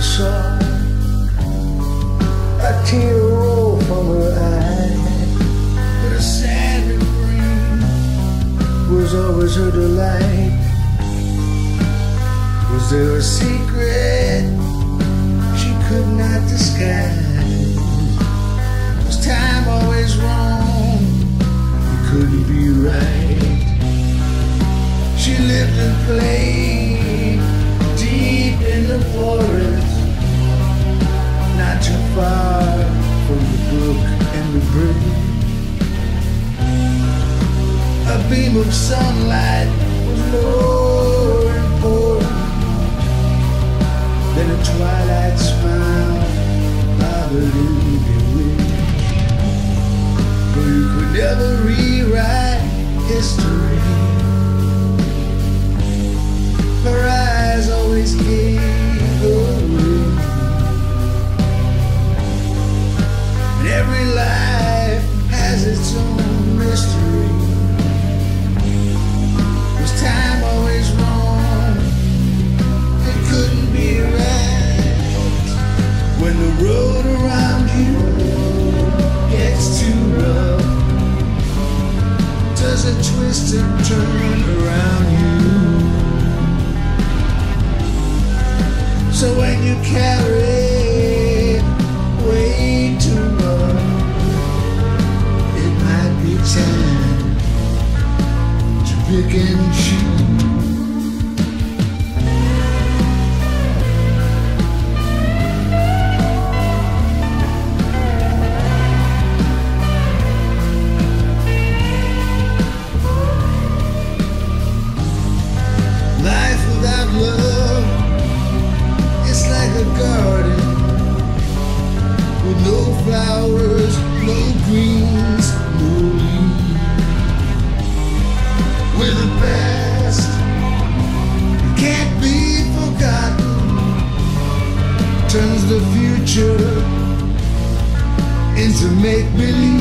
the sun A tear rolled from her eye But a sad refrain Was always her delight Was there a secret She could not disguise. And. A beam of sunlight was more important than a twilight smile bothered in the wind. For you could never rewrite its own mystery. Was time always wrong? It couldn't be right. When the road around you gets too rough, does it twist and turn around you? So when you carry pick and choose. Life without love it's like a garden with no flowers, no greens, no leaves. The can't be forgotten, turns the future into make believe.